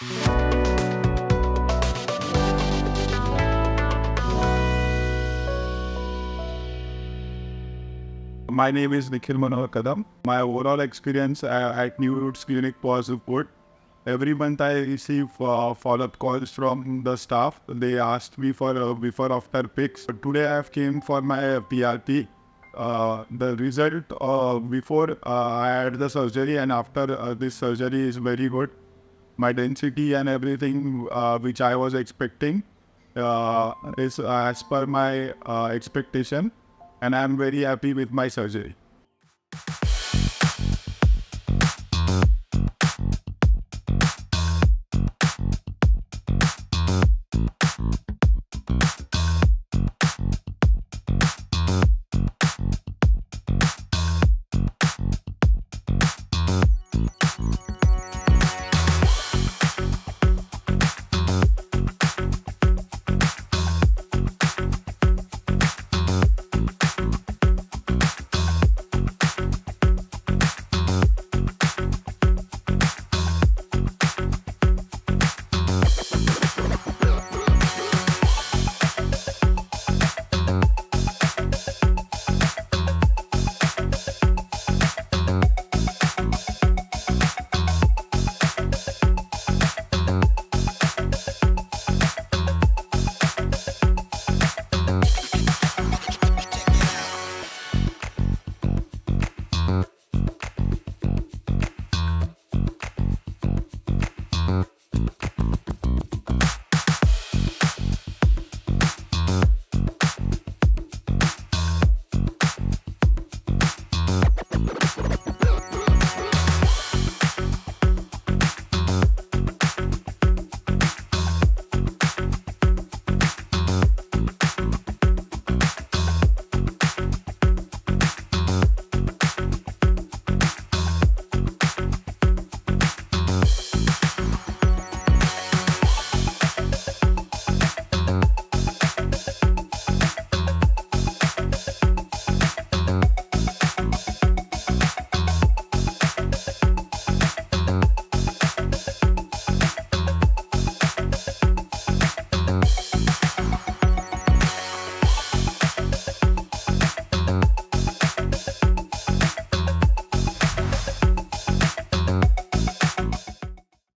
My name is Nikhil Manohar Kadam. My overall experience uh, at New Roots Clinic was good. Every month I receive uh, follow-up calls from the staff. They asked me for uh, before after pics. Today I have came for my PRP. Uh, the result uh, before uh, I had the surgery and after uh, this surgery is very good. My density and everything uh, which I was expecting uh, is as per my uh, expectation and I am very happy with my surgery.